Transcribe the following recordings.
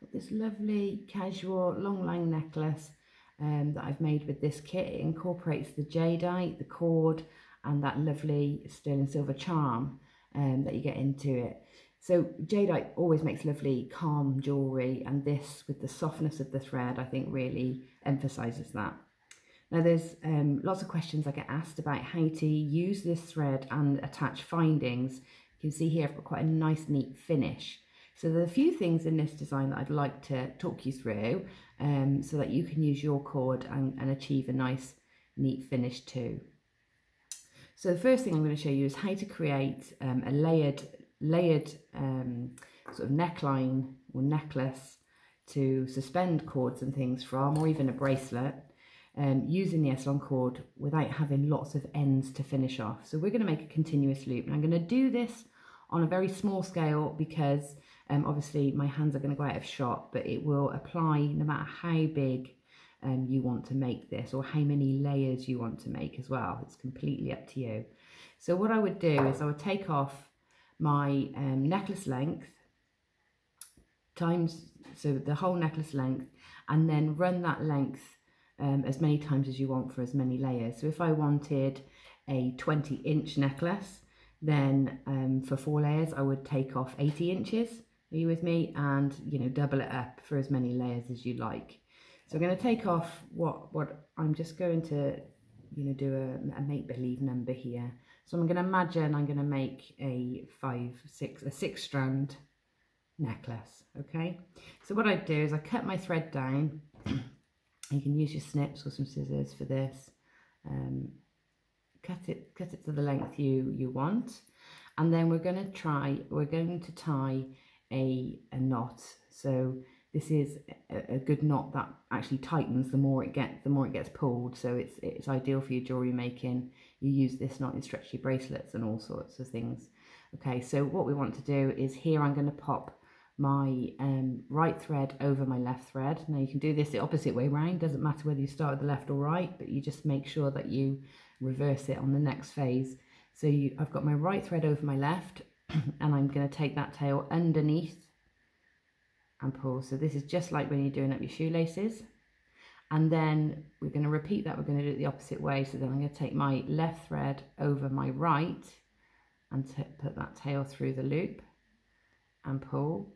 Got this lovely casual long line necklace um, that I've made with this kit. It incorporates the jadeite, the cord, and that lovely sterling silver charm um, that you get into it. So jadeite always makes lovely calm jewellery and this with the softness of the thread I think really emphasises that. Now there's um, lots of questions I get asked about how to use this thread and attach findings. You can see here I've got quite a nice neat finish. So there are a few things in this design that I'd like to talk you through um, so that you can use your cord and, and achieve a nice neat finish too. So the first thing I'm going to show you is how to create um, a layered layered um, sort of neckline or necklace to suspend cords and things from, or even a bracelet, um, using the S-Lon cord without having lots of ends to finish off. So we're going to make a continuous loop. And I'm going to do this on a very small scale because um, obviously my hands are going to go out of shot, but it will apply no matter how big um, you want to make this or how many layers you want to make as well. It's completely up to you. So what I would do is I would take off my um, necklace length times, so the whole necklace length, and then run that length um, as many times as you want for as many layers. So if I wanted a 20 inch necklace, then um, for four layers, I would take off 80 inches. Are you with me? And, you know, double it up for as many layers as you like. So I'm going to take off what, what I'm just going to, you know, do a, a make-believe number here. So I'm going to imagine I'm going to make a five, six, a six strand necklace. Okay. So what I do is I cut my thread down. you can use your snips or some scissors for this. Um, cut it, cut it to the length you, you want. And then we're going to try, we're going to tie a, a knot. So this is a, a, good knot that actually tightens the more it gets the more it gets pulled. So it's it's ideal for your jewelry making. You use this knot in stretchy bracelets and all sorts of things. Okay so what we want to do is here I'm going to pop my um, right thread over my left thread. Now you can do this the opposite way around doesn't matter whether you start with the left or right but you just make sure that you reverse it on the next phase. So you I've got my right thread over my left and I'm going to take that tail underneath and pull. So this is just like when you're doing up your shoelaces. And then we're going to repeat that. We're going to do it the opposite way. So then I'm going to take my left thread over my right and put that tail through the loop and pull.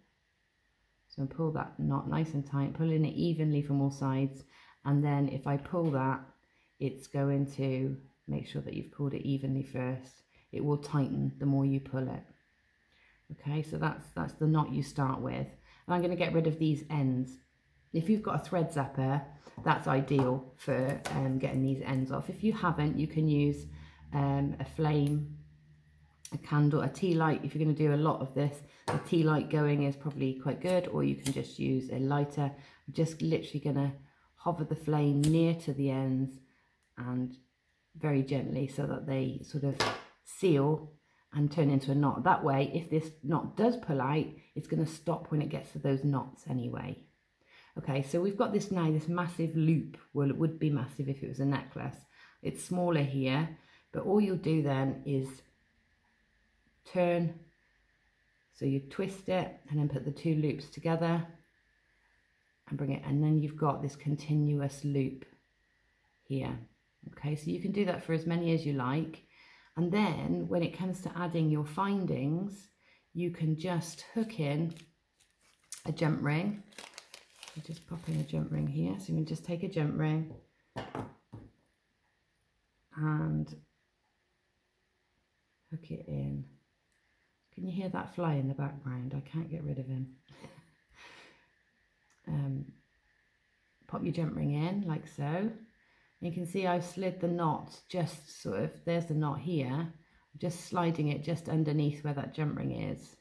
So pull that knot nice and tight, pulling it evenly from all sides. And then if I pull that, it's going to make sure that you've pulled it evenly first. It will tighten the more you pull it. Okay, so that's that's the knot you start with. And I'm going to get rid of these ends. If you've got a thread zapper, that's ideal for um, getting these ends off. If you haven't, you can use um, a flame, a candle, a tea light. If you're going to do a lot of this, a tea light going is probably quite good, or you can just use a lighter. I'm just literally going to hover the flame near to the ends and very gently so that they sort of seal and turn into a knot. That way, if this knot does pull out, it's going to stop when it gets to those knots anyway. Okay, so we've got this now, this massive loop. Well, it would be massive if it was a necklace. It's smaller here, but all you'll do then is turn. So you twist it and then put the two loops together and bring it, and then you've got this continuous loop here. Okay, so you can do that for as many as you like. And then when it comes to adding your findings, you can just hook in a jump ring. So just pop in a jump ring here. So you can just take a jump ring and hook it in. Can you hear that fly in the background? I can't get rid of him. um, pop your jump ring in like so. You can see I've slid the knot just sort of, there's the knot here, just sliding it just underneath where that jump ring is.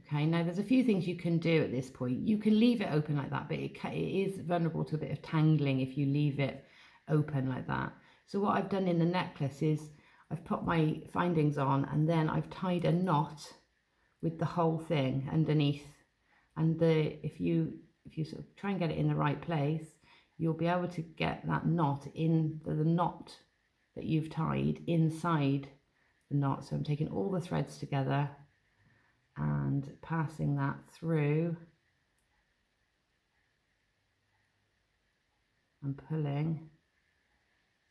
Okay, now there's a few things you can do at this point. You can leave it open like that, but it, it is vulnerable to a bit of tangling if you leave it open like that. So what I've done in the necklace is I've put my findings on and then I've tied a knot with the whole thing underneath. And the if you if you sort of try and get it in the right place, you'll be able to get that knot in the, the knot that you've tied inside the knot. So I'm taking all the threads together and passing that through and pulling.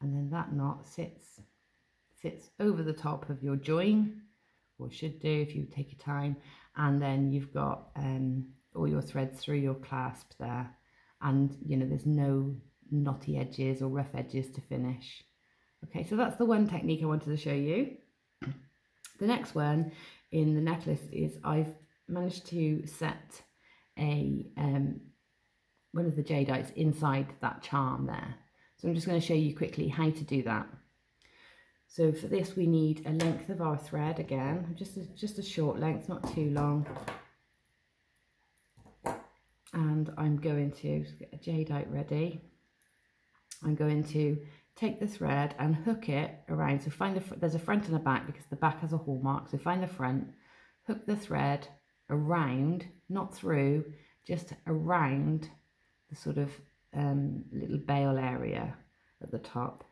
And then that knot sits sits over the top of your join or should do if you take your time. And then you've got um, all your threads through your clasp there and you know there's no knotty edges or rough edges to finish. Okay so that's the one technique I wanted to show you. The next one in the necklace is I've managed to set a um, one of the jadeite inside that charm there. So I'm just going to show you quickly how to do that. So for this we need a length of our thread again, just a, just a short length, not too long. And I'm going to get a jadeite ready. I'm going to take the thread and hook it around. So find the, there's a front and a back because the back has a hallmark. So find the front, hook the thread around, not through, just around the sort of um, little bail area at the top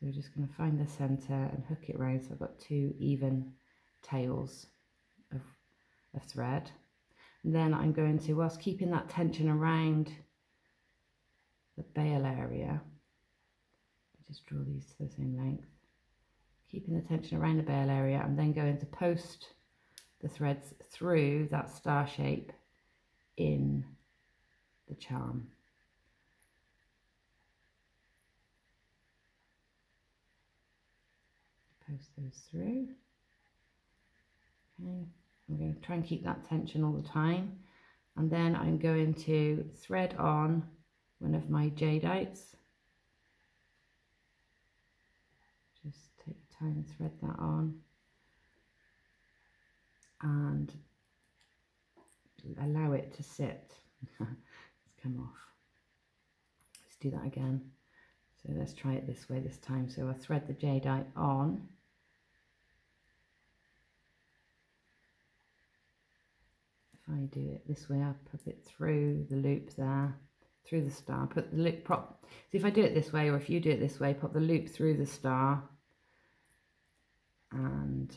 so we're just going to find the centre and hook it round so I've got two even tails of, of thread. Then I'm going to, whilst keeping that tension around the bail area, just draw these to the same length, keeping the tension around the bail area, I'm then going to post the threads through that star shape in the charm. post those through. Okay, I'm going to try and keep that tension all the time. And then I'm going to thread on one of my jadeites. Just take time and thread that on. And allow it to sit. it's come off. Let's do that again. So let's try it this way this time. So I'll thread the jadeite on. I do it this way, I put it through the loop there, through the star, put the loop prop. So if I do it this way, or if you do it this way, pop the loop through the star and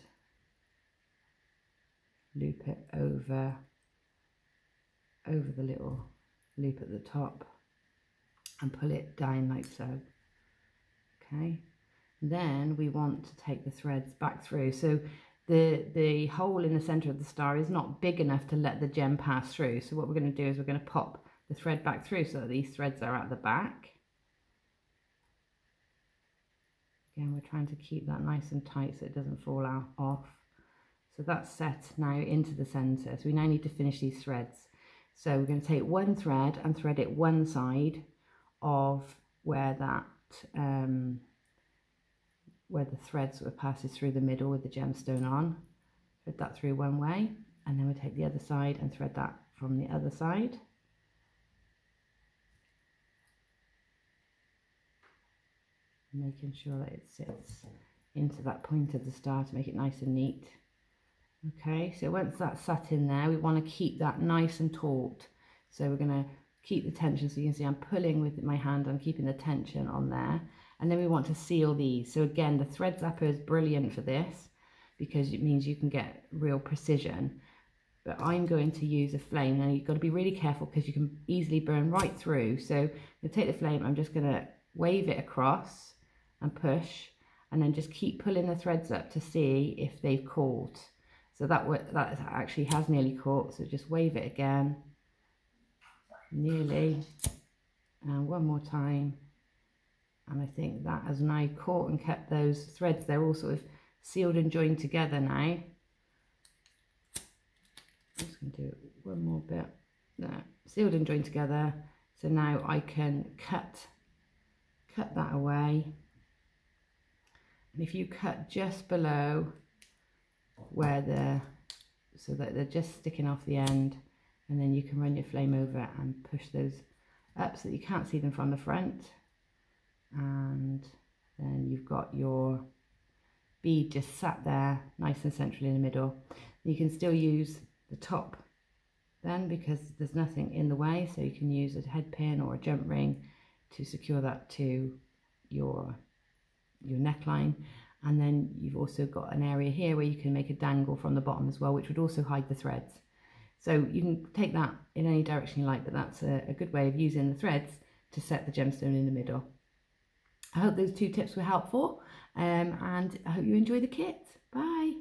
loop it over, over the little loop at the top and pull it down like so. Okay, then we want to take the threads back through. So the, the hole in the center of the star is not big enough to let the gem pass through. So what we're going to do is we're going to pop the thread back through so that these threads are at the back. Again, we're trying to keep that nice and tight so it doesn't fall out, off. So that's set now into the center. So we now need to finish these threads. So we're going to take one thread and thread it one side of where that um, where the thread sort of passes through the middle with the gemstone on. Thread that through one way and then we take the other side and thread that from the other side. Making sure that it sits into that point of the star to make it nice and neat. Okay, so once that's sat in there, we want to keep that nice and taut. So we're going to keep the tension. So you can see I'm pulling with my hand, I'm keeping the tension on there and then we want to seal these. So again, the thread zapper is brilliant for this because it means you can get real precision. But I'm going to use a flame. Now you've got to be really careful because you can easily burn right through. So to take the flame, I'm just going to wave it across and push and then just keep pulling the threads up to see if they've caught. So that, that actually has nearly caught. So just wave it again. Nearly. And one more time and I think that has now caught and kept those threads they're all sort of sealed and joined together now. I'm just going to do one more bit. There sealed and joined together. So now I can cut cut that away. And if you cut just below where the so that they're just sticking off the end and then you can run your flame over and push those up so that you can't see them from the front and then you've got your bead just sat there nice and central in the middle. You can still use the top then because there's nothing in the way so you can use a head pin or a jump ring to secure that to your your neckline. And then you've also got an area here where you can make a dangle from the bottom as well which would also hide the threads. So you can take that in any direction you like but that's a, a good way of using the threads to set the gemstone in the middle. I hope those two tips were helpful um, and I hope you enjoy the kit. Bye.